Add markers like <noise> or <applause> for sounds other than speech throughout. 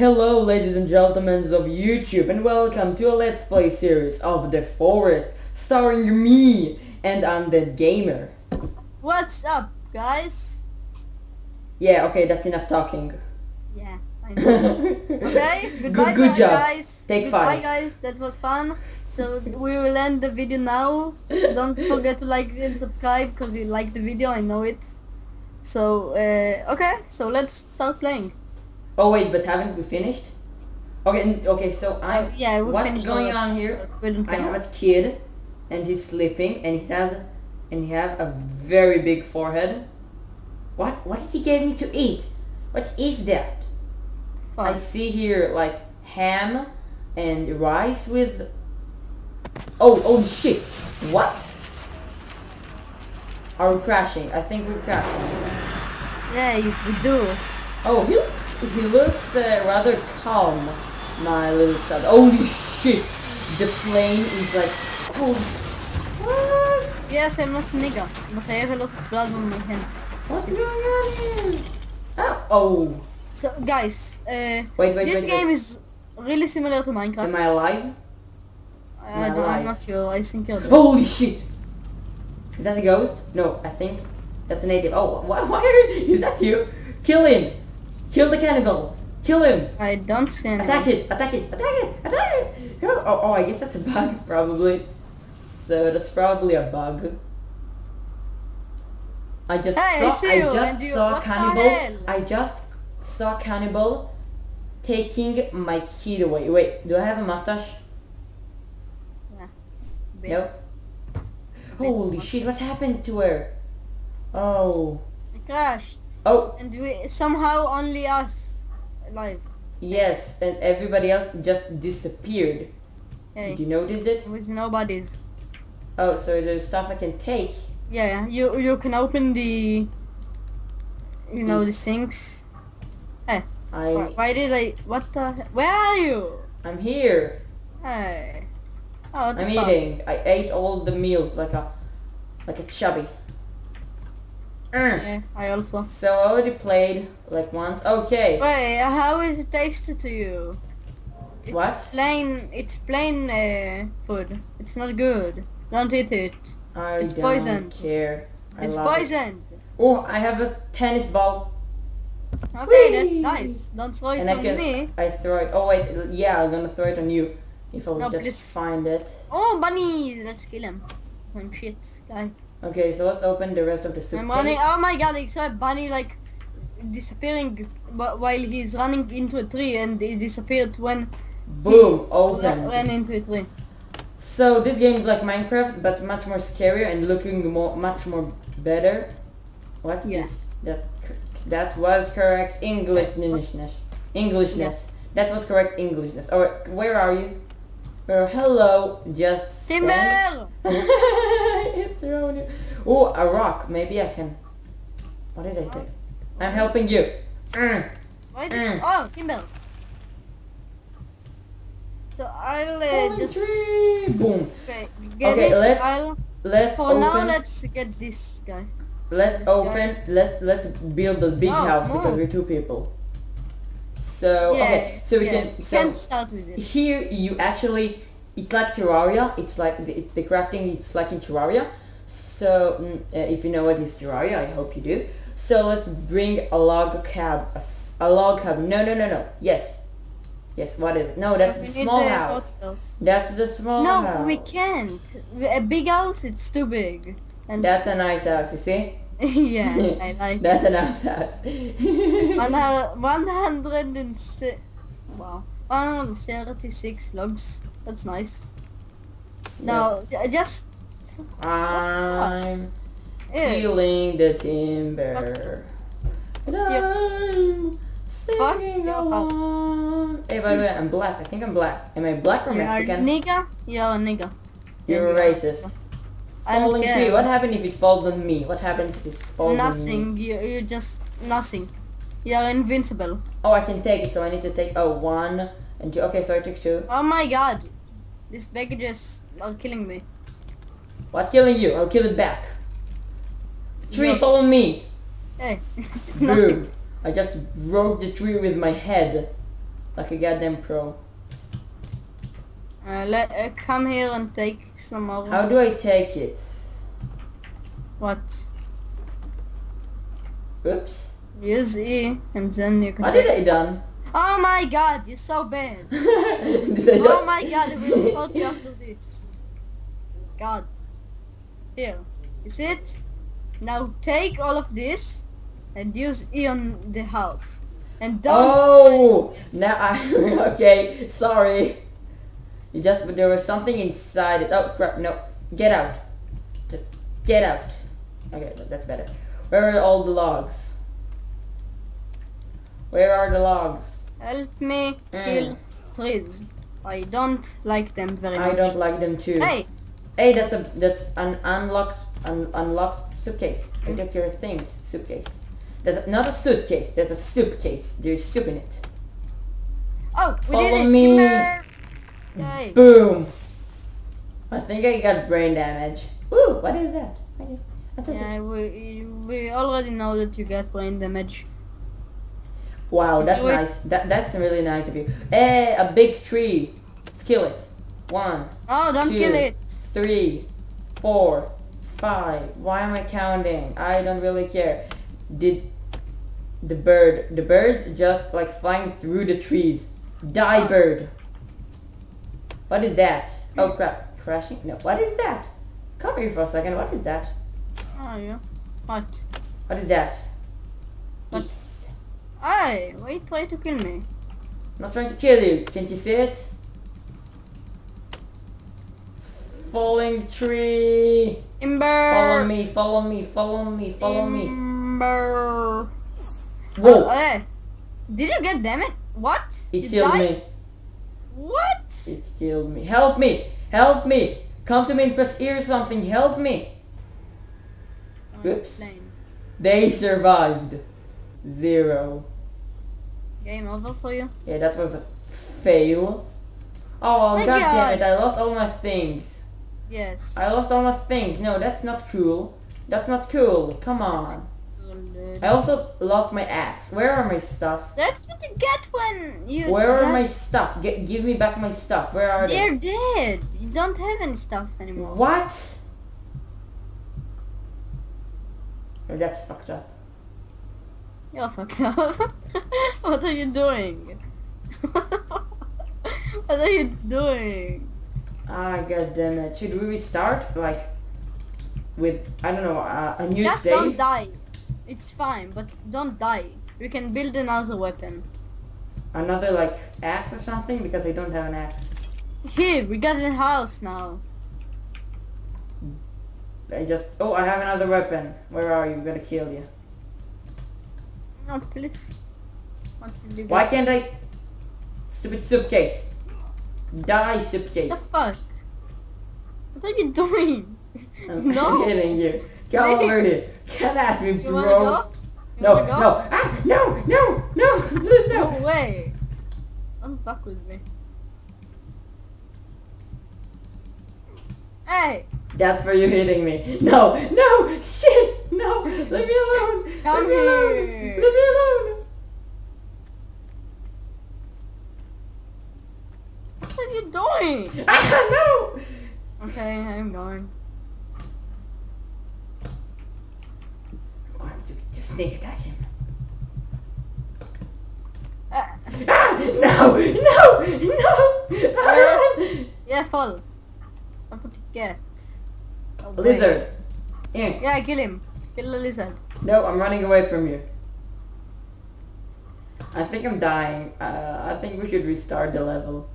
Hello ladies and gentlemen of YouTube and welcome to a Let's Play series of The Forest starring me and Undead Gamer. What's up, guys? Yeah, okay, that's enough talking. Yeah, I <laughs> know. Okay, goodbye, good job. guys. Take goodbye, five. guys. That was fun. So we will end the video now. Don't <laughs> forget to like and subscribe because you like the video. I know it. So uh, okay, so let's start playing. Oh wait, but haven't we finished? Okay, okay, so I'm... Yeah, we What's going on here? I have a kid and he's sleeping and he has and he have a very big forehead. What what did he give me to eat? What is that? I see here like ham and rice with Oh oh shit. What? Are we crashing? I think we're crashing. Yeah, you, we do. Oh he looks he looks uh, rather calm, my little son. Holy shit! The plane is like holy what? Yes, I'm not nigger, but I have a lot of blood on my hands. What's going on here? Oh, oh. So guys, uh, Wait, wait, this wait, game is really similar to Minecraft. Am I alive? I am I don't, I'm not sure. I think you're dead. Holy shit! Is that a ghost? No, I think that's a native. Oh, why, why are, you, is that you? Kill him! Kill the cannibal! Kill him! I don't see anyone. Attack it! Attack it! Attack it! Attack it! Oh, oh, oh, I guess that's a bug, probably. So that's probably a bug. I just Hey, I saw, see you, just you- saw cannibal. I just saw cannibal taking my kid away. Wait, do I have a mustache? Bit. Nope. Holy shit! What happened to her? Oh, I crashed. Oh, And we somehow only us alive. yes, and everybody else just disappeared. Hey, Did you notice it? with nobodies. Oh, so there's stuff I can take. Yeah. You you can open the you know the sinks. Why, I why did I what the where are you? I'm here. Hey. Oh, I'm eating. I ate all the meals like a like a chubby. Mm. Yeah, I also. So I already played like once. Okay. Wait, how is it tasted to you? It's What? plain. It's plain uh, food. It's not good. Don't eat it. I It's don't poisoned. care. I it's love it. poisoned. Oh, I have a tennis ball. Okay, that's nice. Don't throw it And I can me. I throw it. Oh wait, yeah, I'm gonna throw it on you if I No, just please. find it. Oh, bunnies! Let's kill him. Some shit, guy. Okay, so let's open the rest of the suitcase. I'm running. Oh my god! I saw a bunny like disappearing wh- while he's running into a tree, and he disappeared when Boom, open. ran into a tree. So this game is like Minecraft, but much more scarier and looking more, much more better. What Yeah. that? That was correct Englishness. Englishness. That was correct Englishness. Or where are you? Hello, just Timber! <laughs> It thrown you. Oh, a rock. Maybe I can. What did I do? I'm helping you. Mm. Why this? Mm. Oh, timber. So I'll uh, just tree. Boom. okay, get Okay, it. let's I'll Let's for open. now. Let's get this guy. Let's This guy. open. Let's let's build the big Oh, house more. because we're two people. So yeah, okay, so we yeah. can. So can't start with it. here you actually, it's like Terraria. It's like the, the crafting. It's like in Terraria. So mm, uh, if you know what is Terraria, I hope you do. So let's bring a log cab. a log cab. No, no, no, no. Yes, yes. What is it? No, that's We the small the house. posters. That's the small No, house. No, we can't. A big house, it's too big. And That's a nice house. You see? <laughs> yeah, <laughs> I like That's it. a nice house. One hu- 106. Wow. 136 logs. That's nice. Now, j- just. I'm Ew. feeling the timber. And I'm singing along. Hey, by the way, I'm black. I think I'm black. Am I black or You're a Mexican? nigga? You're a nigga. You're a racist. Falling tree. What happens if it falls on me? What happens if it falls on me? Nothing. You, you're just nothing. You're invincible. Oh, I can take it, so I need to take, oh, one and two. Okay, so I took two. Oh my god. These baggages are killing me. What killing you? I'll kill it back. Tree, No. follow me. Hey. <laughs> nothing. Boom. I just broke the tree with my head. Like a goddamn pro. Uh, let uh, come here and take some more. How do I take it? What? Oops. Use E and then you can. What did I done? Oh my god, you're so bad. <laughs> oh my god, I will report you after this. God. Here. Is it? Now take all of this and use E on the house. And don't Oh, now I <laughs> okay. Sorry. You just but there was something inside it. Oh crap! No, get out. Just get out. Okay, that's better. Where are all the logs? Where are the logs? help me Mm. kill trees. I don't like them very much. I don't like them too. Hey, Hey, that's a that's an unlocked un, unlocked suitcase. I took your things suitcase. That's not a suitcase. That's a suitcase. There's soup in it. oh, we Follow did it. me. Yay. Boom. I think I got brain damage. Ooh, what is that? I did- I took it. Yeah, we we already know that you get brain damage. Wow, that's Do it. nice. That that's really nice of you. Eh, a big tree. Let's kill it. One, Oh, don't Two. kill it. three, four, five. Why am I counting? I don't really care. Did the bird the bird just like flying through the trees. Die Oh. bird. What is that? Oh mm. crap. Crashing? No, what is that? Come here for a second. What is that? Oh, yeah. What? What is that? What? Yes. Hey, why you try to kill me? I'm not trying to kill you. Can't you see it? Falling tree. Timber. Follow me, follow me, follow me, follow me. Timber. Whoa! Oh, hey. Did you get damage? What? It You killed died? me. What? It killed me. Help me! Help me! Come to me and press E or something. Help me! Oops. They survived. Zero. Game over for you? Yeah, that was a fail. Oh, My god damn it. I lost all my things. Yes. I lost all my things. No, that's not cool. That's not cool. Come on. I also lost my axe. Where are my stuff? That's what you get when you. Where are my stuff? Get, give me back my stuff. Where are They're they? dead. You don't have any stuff anymore. What? Oh, that's fucked up. You're fucked up. <laughs> what are you doing? <laughs> what are you doing? Ah, god damn it. Should we restart? Like, with, I don't know, uh, a new Just save? don't die. It's fine, but don't die. We can build another weapon. Another, like, axe or something? Because I don't have an axe. Here, we got a house now. I just, oh, I have another weapon. Where are you? I'm gonna kill you. No, please. What did you Why can't I? Stupid suitcase. Die, suitcase. The suitcase. fuck? What are you doing? I'm <laughs> No. <laughs> kidding you. Please. over here. Come at me, bro. wanna go? You No, go? no, ah, no, no, no, <laughs> please No no. way. Don't fuck with me. Hey, That's for you hitting me. No, no, shit, no, leave me alone. <laughs> Come leave me alone. Leave me alone. what are you doing? Ah, no. Okay, I'm going. I'm going to just sneak attack him. Ah, Ah, no, no, no. Ah. yeah, fall. I put the cat. Oh, wait. Lizard. Yeah. Yeah, kill him. Kill the lizard. No, I'm running away from you. I think I'm dying. Uh, I think we should restart the level.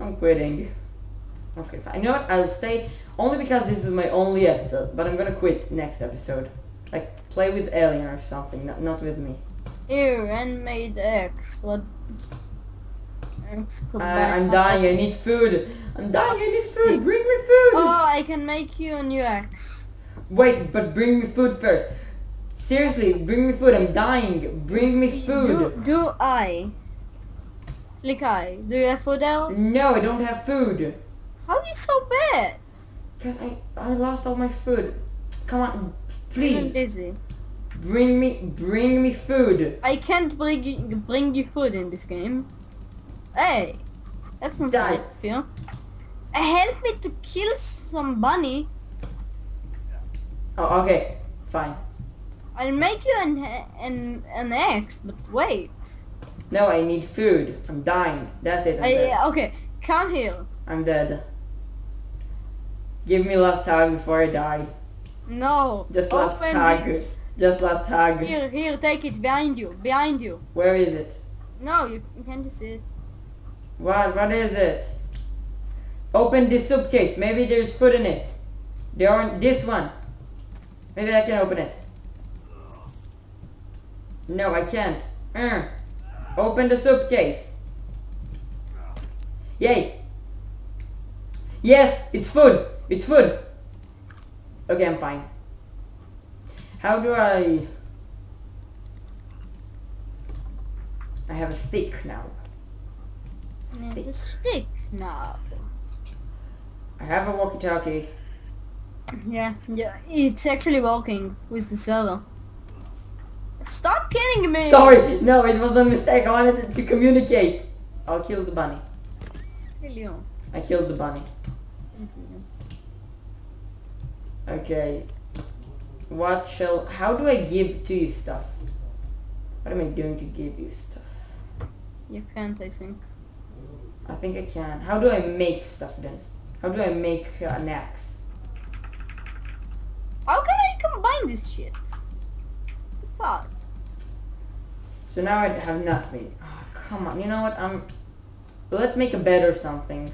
I'm quitting. Okay, fine. You know what? I'll stay only because this is my only episode. But I'm gonna quit next episode. Like play with Alien or something, not not with me. Here, handmade eggs. What? X could Uh, I'm dying. I need food. I'm dying. I need food. Bring me food. Oh, I can make you a new axe. Wait, but bring me food first. Seriously, bring me food. I'm dying. Bring me food. Do do I? Click I. Do you have food there? No, I don't have food. How are you so bad? Because I, I lost all my food. Come on, I'm please. lazy. bring me, bring me food. I can't bring you, bring you food in this game. Hey, that's not Die. fair of you. Help me to kill some bunny. Oh, okay, fine. I'll make you an an an axe, but wait. No, I need food. I'm dying. That's it. I'm, I, dead. okay, come here. I'm dead. Give me last tag before I die. No. Just last open tag. Just last tag. Here, here, take it behind you, behind you. Where is it? No, you, you can't see it. What? What is it? Open this suitcase. Maybe there's food in it. There aren't. This one. Maybe I can open it. No, I can't. Mm. Open the suitcase. Yay. Yes, it's food. It's food. Okay, I'm fine. How do I... I have a stick now. Stick. a stick now. I have a walkie-talkie. Yeah, yeah, it's actually working with the server. Stop killing me! Sorry, no, it was a mistake. I wanted to, to communicate. I'll kill the bunny. Kill you. I killed the bunny. Okay. What shall... How do I give to you stuff? What am I doing to give you stuff? You can't, I think. I think I can. How do I make stuff then? How do I make uh, an axe? How can I combine this shit? The fuck? So now I have nothing. Oh, come on. You know what? I'm... Let's make a bed or something.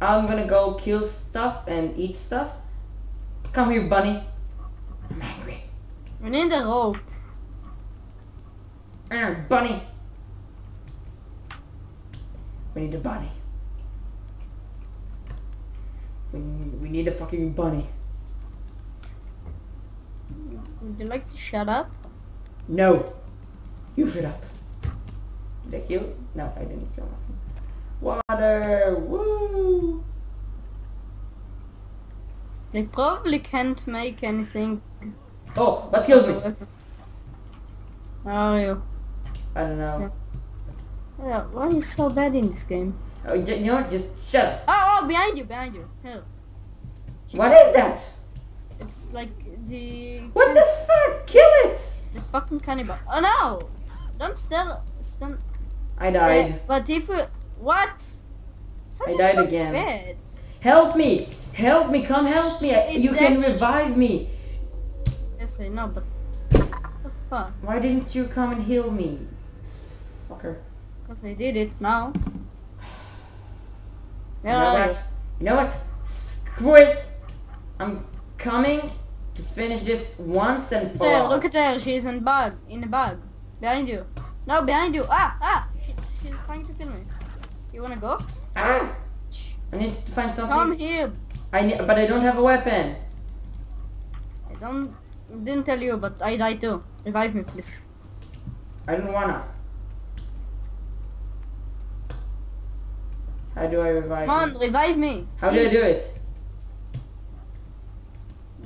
I'm gonna go kill stuff and eat stuff. Come here, bunny. I'm angry. We need the rope. Mm, bunny. We need a bunny. We, we need a fucking bunny. Would you like to shut up? No. You shut up. Did I kill? No, I didn't kill nothing. Water! Woo! They probably can't make anything. Oh, what killed me? Where are you? I don't know. Yeah, why are you so bad in this game? Oh, you know what? Just shut up. Oh, oh, behind you, behind you. Here. What is that? It's like the What the fuck? Kill it! the fucking cannibal. Oh no! Don't stare. Stand. I died. But if we, what? How I died so again. Bad? Help me! Help me! Come help me! You can revive me! Yes, I know, but what the fuck? Why didn't you come and heal me? Fucker. Because I did it now. <sighs> You know what? You know what? Screw it! I'm coming to finish this once and for all. look at her. She's in bag. In a bag. Behind you. No, behind you. Ah, ah. She, she's trying to kill me. You wanna go? Ah! I need to find something. Come here. I need, but I don't have a weapon. I don't. Didn't tell you, but I die too. Revive me, please. I don't wanna. How do I revive? Come on, you? revive me. How do I do it?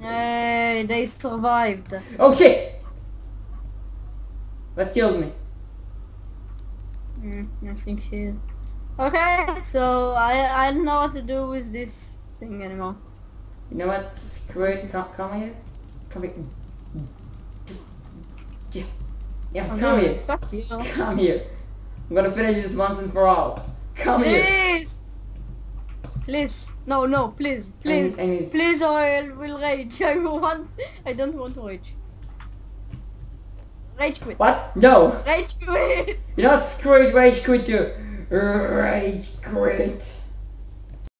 Hey, they survived. Oh shit! That killed me. Mm, I think she is. Okay, so I I don't know what to do with this thing anymore. You know what? Screw it. Come, come here. Come here. Just, yeah. Yeah, Oh, come here. Fuck you. <laughs> Come here. I'm gonna finish this once and for all. Come here. Please. Please. No, no, please, please, I need- please, or I will rage. <laughs> I want. I don't want to rage. Rage quit. What? No. Rage quit. You know what? Screw it. Rage quit too. Rage quit.